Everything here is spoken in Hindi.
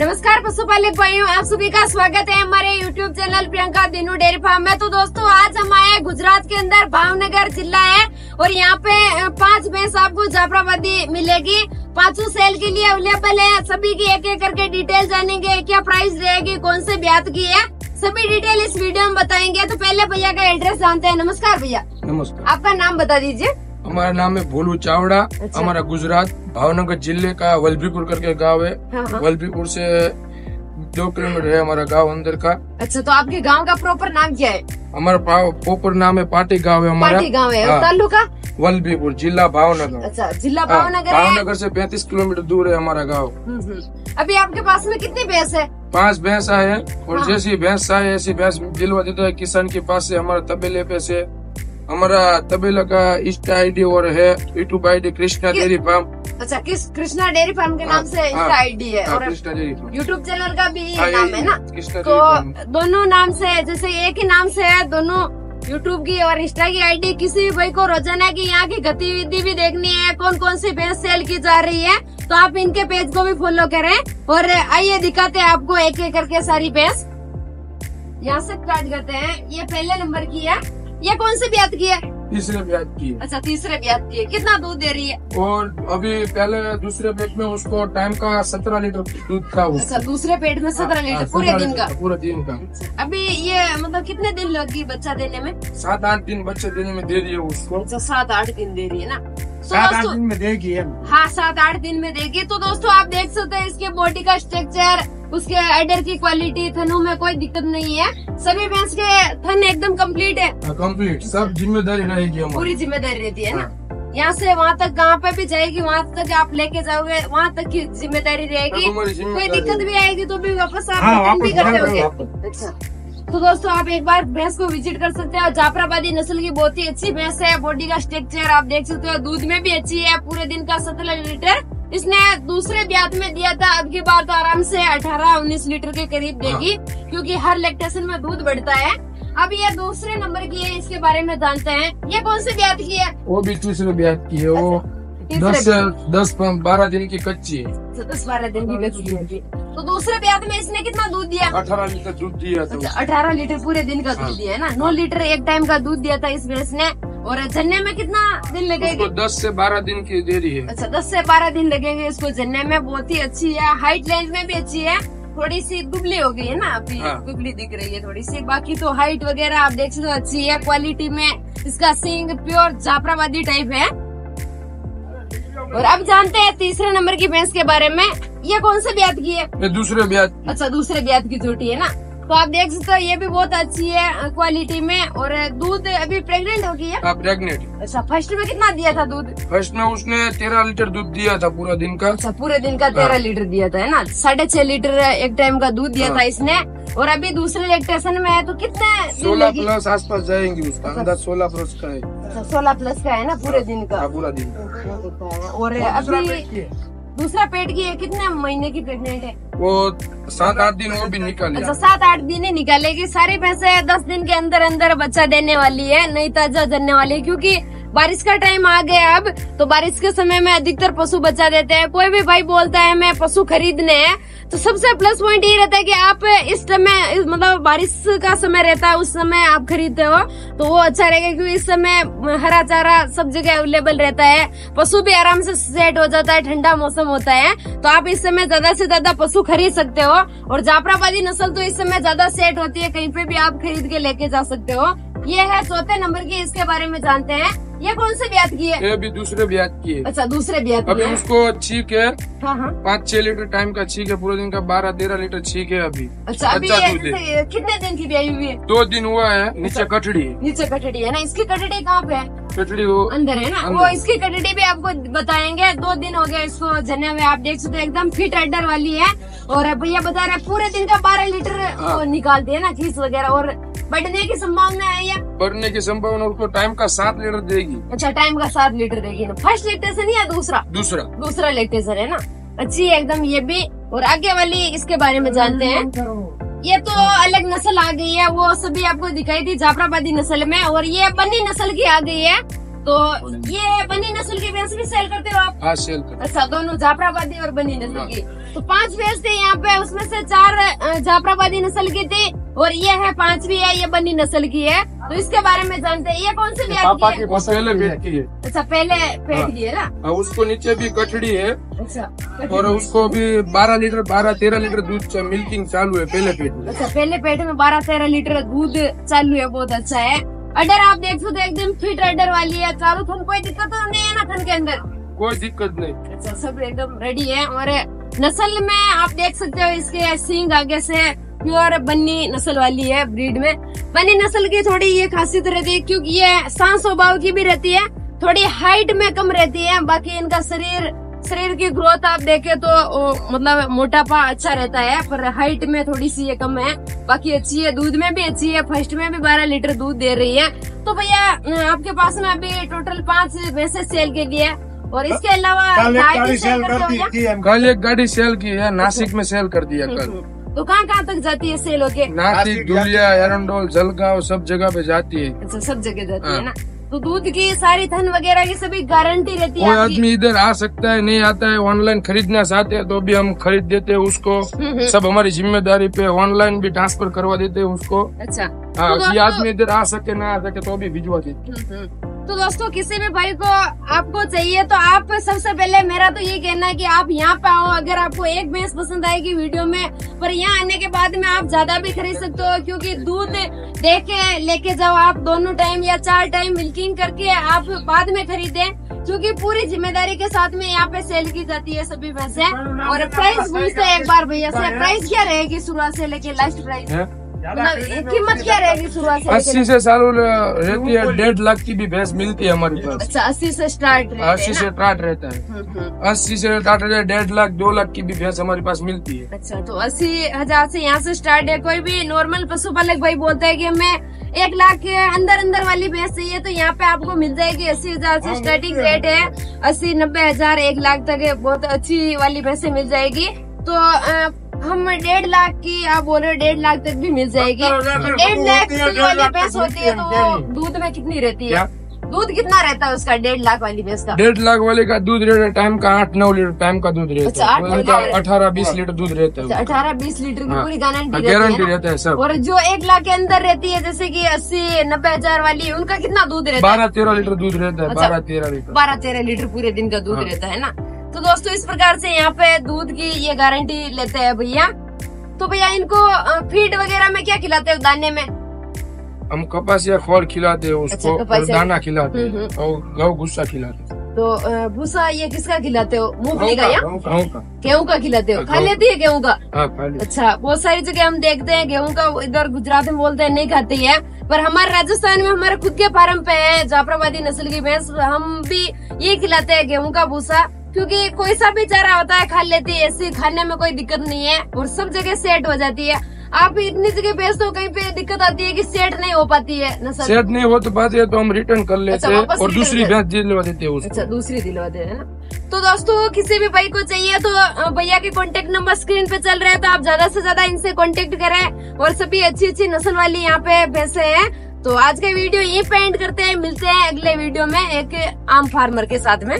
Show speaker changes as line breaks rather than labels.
नमस्कार पशुपालक भाइयों आप सभी का स्वागत है हमारे YouTube channel Priyanka Dinu dairy farm में। तो दोस्तों आज हम आए गुजरात के अंदर भावनगर जिला है और यहाँ पे पाँच भैंस आपको जाफराबादी मिलेगी। पाँचों सेल के लिए अवेलेबल है। सभी की एक एक करके डिटेल जानेंगे क्या प्राइस रहेगी कौन से ब्यात की है। सभी डिटेल इस वीडियो में बताएँगे। तो पहले भैया का एड्रेस जानते हैं। नमस्कार भैया।
नमस्कार।
आपका नाम बता दीजिए।
हमारा नाम है भोलू चावड़ा
अच्छा।
हमारा गुजरात भावनगर ज़िले का वल्लभीपुर करके गाँव है
हाँ हाँ
से दो किलोमीटर है हमारा गाँव अंदर का
अच्छा तो आपके गाँव का प्रॉपर नाम क्या है
हमारा प्रॉपर नाम है पाटी गाँव है हमारा
पाटी गाँव है
हाँ,
तालुका
वल्लभीपुर जिला भावनगर
अच्छा जिला भावनगर
भावनगर से पैंतीस किलोमीटर दूर है हमारा गाँव।
अभी आपके पास में कितनी भैंस है
पाँच भैंस आए हैं और
हाँ।
जैसी भैंस आए ऐसी भैंस दिलवा देता है किसान के पास से हमारे तबेले पे से हमारा तबेला का इष्ट आईडी और है YouTube ID Krishna dairy farm.
अच्छा किस कृष्णा डेयरी फार्म के नाम से इसका आईडी है
हाँ,
और
Krishna dairy farm.
YouTube channel का भी
हाँ,
नाम है ना? तो दोनों नाम से जैसे एक ही नाम से है दोनों यूट्यूब की और इंस्टा की आईडी किसी भी भाई को रोज़ाना की यहाँ की गतिविधि भी देखनी है कौन कौन सी भैंस सेल की जा रही है तो आप इनके पेज को भी फॉलो करें और आइए दिखाते हैं आपको एक एक करके सारी भैंस यहाँ से स्टार्ट करते हैं। ये पहले नंबर की है। ये कौन से ब्यात की है?
तीसरे ब्याज की है।
अच्छा तीसरे ब्यात की है। कितना दूध दे रही है?
और अभी पहले दूसरे पेट में उसको टाइम का सत्रह लीटर दूध था
अच्छा दूसरे पेट में सत्रह लीटर
हाँ,
पूरे दिन का?
पूरे दिन का।
अभी ये मतलब कितने दिन लगी बच्चा देने में?
सात आठ दिन बच्चे देने में दे दिए उसको।
अच्छा सात आठ दिन दे रही है ना? तो
सात आठ दिन में देगी हाँ
सात आठ दिन में देगी। तो दोस्तों आप देख सकते हैं इसके बॉडी का स्ट्रक्चर उसके एडर की क्वालिटी थनों में कोई दिक्कत नहीं है। सभी भैंस के थन एकदम कंप्लीट है।
कंप्लीट सब ज़िम्मेदारी रहेगी
पूरी ज़िम्मेदारी रहती है ना? यहाँ से वहाँ तक कहाँ पे भी जाएगी वहाँ तक आप लेके जाओगे वहाँ तक की ज़िम्मेदारी रहेगी। कोई दिक्कत भी आएगी तो भी वापस आप
हाँ,
रिटर्न भी करते
हाँ,
अच्छा। तो दोस्तों आप एक बार भैंस को विज़िट कर सकते हो। जाफराबादी नस्ल की बहुत ही अच्छी भैंस है। बॉडी का स्ट्रक्चर आप देख सकते हो। दूध में भी अच्छी है। पूरे दिन का सत्रह लीटर इसने दूसरे ब्यात में दिया था अब की बार तो आराम से 18-19 लीटर के करीब देगी क्योंकि हर लैक्टेशन में दूध बढ़ता है। अब ये दूसरे नंबर की है इसके बारे में जानते हैं। ये कौन से ब्यात की है?
वो भी तीसरे ब्याज की है वो दस से दस बारह दिन की कच्ची है।
तो दस बारह दिन की होगी तो दूसरे ब्यात में इसने कितना दूध दिया?
अठारह लीटर दूध दिया था
अच्छा अठारह लीटर पूरे दिन का दूध दिया है ना? नौ लीटर एक टाइम का दूध दिया था इस भैंस ने और जन्ने में कितना दिन लगेगा?
दस से बारह दिन की देरी है।
अच्छा दस से बारह दिन लगेंगे इसको जन्ने में। बहुत ही अच्छी है। हाइट रेंज में भी अच्छी है। थोड़ी सी दुबली हो गई है ना अभी।
हाँ।
दुबली दिख रही है थोड़ी सी बाकी तो हाइट वगैरह आप देख सकते हो अच्छी है। क्वालिटी में इसका सिंग प्योर जाफराबादी टाइप है। और अब जानते हैं तीसरे नंबर की भैंस के बारे में। ये कौन से ब्यात की है?
दूसरे ब्याज
अच्छा दूसरे ब्यात की चोटी है ना। तो आप देख सकते हो ये भी बहुत अच्छी है क्वालिटी में। और दूध अभी प्रेग्नेंट हो गई है?
आप प्रेगनेंट
अच्छा फ़र्स्ट में कितना दिया था दूध?
फ़र्स्ट में उसने तेरह लीटर दूध दिया था पूरा दिन का।
अच्छा पूरे दिन का तेरह लीटर दिया था है ना? साढ़े छह लीटर एक टाइम का दूध दिया था
हाँ।
इसने। और अभी दूसरे लैक्टेशन में है तो कितने
सोलह प्लस आस पास जाएँगी उसका अंदाज सोलह प्लस का है।
अच्छा सोलह प्लस का है ना पूरे दिन का?
हाँ, पूरा दिन का।
और अभी दूसरा पेट की है कितने महीने की प्रेगनेंट है?
वो सात आठ दिन और भी निकाले
अच्छा सात आठ दिन ही निकालेगी। सारे पैसे दस दिन के अंदर अंदर बच्चा देने वाली है नहीं ताज़ा जनने वाली है क्योंकि बारिश का टाइम आ गया अब तो बारिश के समय में अधिकतर पशु बचा देते हैं। कोई भी भाई बोलता है, मैं पशु खरीदने हैं। तो सबसे प्लस पॉइंट ये रहता है कि आप इस समय मतलब बारिश का समय रहता है, उस समय आप खरीदते हो। तो वो अच्छा रहेगा क्योंकि इस समय हरा चारा सब जगह अवेलेबल रहता है। पशु भी आराम से सेट हो जाता है, ठंडा मौसम होता है। तो आप इस समय ज़्यादा से ज़्यादा पशु खरीद सकते हो। और जाफराबादी नस्ल तो इस समय ज़्यादा सेट होती है, कहीं पे भी आप खरीद के लेके जा सकते हो। ये है चौथे नंबर की, इसके बारे में जानते हैं। ये कौन से ब्याज की है?
ये भी दूसरे ब्याज की है।
अच्छा दूसरे ब्याज
अभी
है।
उसको छीक है।
हाँ हाँ।
पाँच छह लीटर टाइम का छीक है पूरे दिन का बारह तेरह लीटर छीक है अभी।
अच्छा अभी
अच्छा
कितने दिन की ब्याई हुई है?
दो दिन हुआ है नीचे कटड़ी
नीचे कटड़ी है ना? इसकी कटड़ी कहाँ पे है?
कटड़ी वो
अंदर है ना? वो इसकी कटड़ी भी आपको बताएँगे। दो दिन हो गए इसको जने हुए आप देख सकते हो एकदम फिट एडर वाली है। और भैया बता रहे पूरे दिन का बारह लीटर
हाँ।
निकालती है ना खीस वगैरह। और बढ़ने की संभावना है या?
बढ़ने की संभावना उसको टाइम का सात लीटर देगी।
अच्छा टाइम का सात लीटर देगी ना। फ़र्स्ट लेक्टेशन या दूसरा?
दूसरा।
दूसरा लेक्टेशन है ना? अच्छी है एकदम ये भी। और आगे वाली इसके बारे में जानते हैं। ये तो अलग नस्ल आ गई है वो सभी आपको दिखाई थी जाफराबादी नस्ल में। और ये बनी नस्ल की आ गई है। तो ये बनी नस्ल की भैंस भी सेल करते हो आप?
हाँ सेल कर
अच्छा दोनों जाफराबादी और बनी नस्ल की। तो पाँच भैंस थे यहाँ पे उसमें से चार जाफराबादी नस्ल की थी। और ये है पांचवी है ये बनी नस्ल की है। तो इसके बारे में जानते हैं। ये कौन सी
पापा
की है
पहले पेट की है।
अच्छा पहले पेट
हाँ।
की है ना?
उसको नीचे भी कठड़ी है।
अच्छा
और उसको भी 12 लीटर 12 13 लीटर दूध मिल्किंग चालू है पहले पेट में।
अच्छा पहले पेट में बारह तेरह लीटर दूध चालू है बहुत अच्छा है। अडर आप देख सकते हो एकदम फिट अडर वाली है। चारों थन कोई दिक्कत तो नहीं है ना थन के अंदर।
कोई दिक्कत नहीं।
अच्छा सब एकदम रेडी है। और नस्ल में आप देख सकते हो इसके सींग आगे से प्योर बन्नी नस्ल वाली है ब्रीड में। बन्नी नस्ल की थोड़ी ये खासियत रहती है क्योंकि ये सांस स्वभाव की भी रहती है थोड़ी हाइट में कम रहती है बाकी इनका शरीर शरीर की ग्रोथ आप देखें तो वो, मतलब मोटापा अच्छा रहता है पर हाइट में थोड़ी सी ये कम है। बाकी अच्छी है दूध में भी अच्छी है फ़र्स्ट में भी बारह लीटर दूध दे रही है। तो भैया आपके पास में अभी टोटल पाँच भैंसे सेल के लिए और इसके अलावा
कल एक गाड़ी
सेल
सेल कर दी
क्या?
थी हम
कल एक गाड़ी सेल की है नासिक में सेल कर दिया कल।
तो कहाँ कहाँ तक जाती है सेल होके?
नासिक धुलिया एरंडोल जलगांव सब जगह पे जाती है।
अच्छा सब जगह जाती है
हाँ।
ना? तो दूध की सारी थन वगैरह की सभी गारंटी रहती है
आदमी इधर आ सकता है नहीं आता है ऑनलाइन खरीदना चाहते हैं तो भी हम खरीद देते हैं उसको।
हम्म, हम्म।
सब हमारी ज़िम्मेदारी पे ऑनलाइन भी ट्रांसफ़र करवा देते हैं उसको।
अच्छा।
हाँ
तो
ये आदमी इधर आ सके ना आ सके तो भी भिजवा देते
हम्म। तो दोस्तों, किसी भी भाई को आपको चाहिए तो आप सबसे पहले मेरा तो ये कहना है कि आप यहाँ पे आओ। अगर आपको एक भैंस पसंद आएगी वीडियो में, पर यहाँ आने के बाद में आप ज़्यादा भी खरीद सकते हो, क्योंकि दूध दे के लेके जाओ आप दोनों टाइम या चार टाइम मिल्किंग करके आप बाद में खरीदे, क्योंकि पूरी ज़िम्मेदारी के साथ में यहाँ पे सेल की जाती है सभी भैंसे। और प्राइस पूछते एक बार भैया से प्राइस क्या रहेगी शुरुआत से लेके लास्ट प्राइस? मतलब कीमत क्या रहेगी शुरुआत से
अस्सी से चालू रहती है डेढ़ लाख की भी भैंस मिलती है हमारे पास।
अच्छा अस्सी से स्टार्ट
अस्सी से स्टार्ट रहता है।
हम्म, हम्म।
अस्सी से स्टार्ट रहता है डेढ़ लाख दो लाख की भी भैंस हमारे पास मिलती है।
अच्छा तो अस्सी हज़ार से यहाँ से स्टार्ट है कोई भी नॉर्मल पशुपालक भाई बोलता है की हमें एक लाख के अंदर अंदर वाली भैंस चाहिए तो यहाँ पे आपको मिल जाएगी। अस्सी हज़ार से स्टार्टिंग रेट है। अस्सी नब्बे हज़ार एक लाख तक बहुत अच्छी वाली भैंसें मिल जाएगी। तो हम डेढ़ लाख की आप बोल रहे हो डेढ़ लाख तक भी मिल जाएगी। तो डेढ़ लाख वाली भैंस होती है तो दूध में कितनी रहती है? दूध कितना रहता है उसका डेढ़ लाख वाली भैंस का
डेढ़ लाख वाले का दूध रहता है टाइम का आठ नौ लीटर टाइम का दूध रहता
अच्छा,
है
लीटर।
अठारह बीस लीटर दूध रहता है
अठारह बीस लीटर की
हाँ।
पूरी गारंटी रहती है
गारंटी रहता है सब।
और जो एक लाख के अंदर रहती है जैसे कि अस्सी नब्बे हज़ार वाली उनका कितना दूध रहता है?
बारह तेरह लीटर दूध रहता है
अच्छा।
बारह तेरह लीटर।
बारह तेरह लीटर पूरे दिन का दूध
हाँ।
रहता है ना? तो दोस्तों इस प्रकार से यहाँ पे दूध की ये गारंटी लेते हैं भैया। तो भैया इनको फ़ीड वगैरह में क्या खिलाते हो दाने में?
हम कपास या खोर खिलाते हैं उसको
अच्छा,
और दाना खिलाते
हम्म,
हैं और गौ गुस्सा खिलाते हैं।
तो भूसा ये किसका खिलाते हो? मूंगफली का या? गेहूँ का खिलाते हो? खा लेती है गेहूँ का?
हाँ
अच्छा बहुत सारी जगह हम देखते हैं गेहूँ का इधर गुजरात में बोलते हैं नहीं खाती है। पर हमारे राजस्थान में हमारे खुद के फार्म पे है जाफराबादी नस्ल की भैंस हम भी ये खिलाते हैं गेहूँ का भूसा। क्योंकि कोई सा भी चारा होता है खा लेती है ऐसे खाने में कोई दिक्कत नहीं है और सब जगह सेट हो जाती है। आप इतनी जगह भेजते हो कहीं पे दिक्कत आती है कि सेट नहीं हो पाती है। नस्ल
सेट नहीं हो तो बात है तो हम रिटर्न कर लेते
अच्छा,
हैं
वापस
और दूसरी भैंस दिलवा देते हैं
अच्छा दूसरी दिलवा दे है ना? तो दोस्तों किसी भी भाई को चाहिए तो भैया के कांटेक्ट नंबर स्क्रीन पे चल रहे हैं तो आप ज़्यादा से ज़्यादा इनसे कांटेक्ट करें और सभी अच्छी अच्छी नस्ल वाली यहाँ पे भैंसे हैं। तो आज का वीडियो यहीं पे एंड करते हैं मिलते हैं अगले वीडियो में एक आम फार्मर के साथ में।